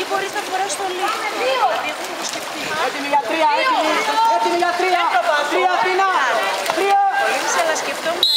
ή μπορείς να φοράς το λίγο. Δηλαδή εγώ το σκεφτεί. Έτοιμη για τρία, έτοιμη, έτοιμη για τρία. Τρία, Αθήνα. Τρία. Πολύ αλλά σκεφτόμουν